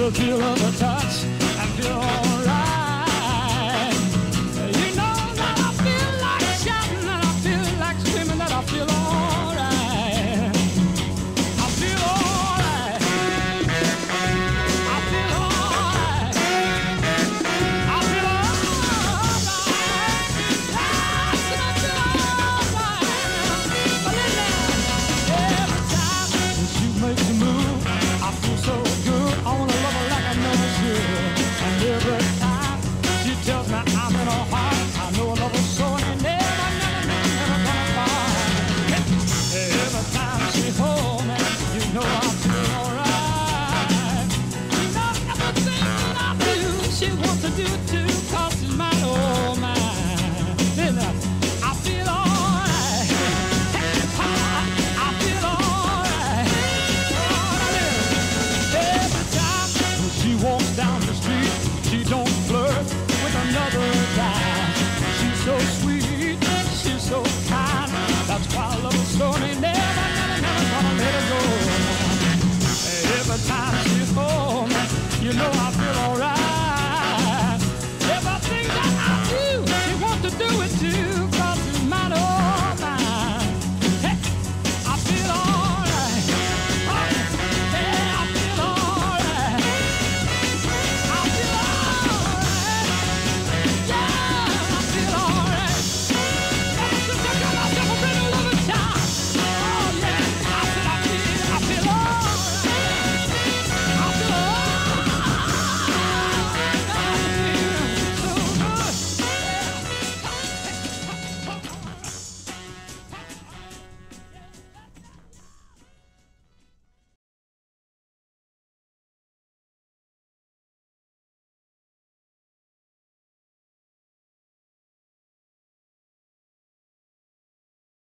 the feel of her touch. I feel she wants to do too, she's mine, oh mine. I feel alright. I feel alright. Every time she walks down the street, she don't flirt with another guy. She's so sweet, she's so kind. That's why I love so. Never, never, never let her go. Every time she's you know I feel alright.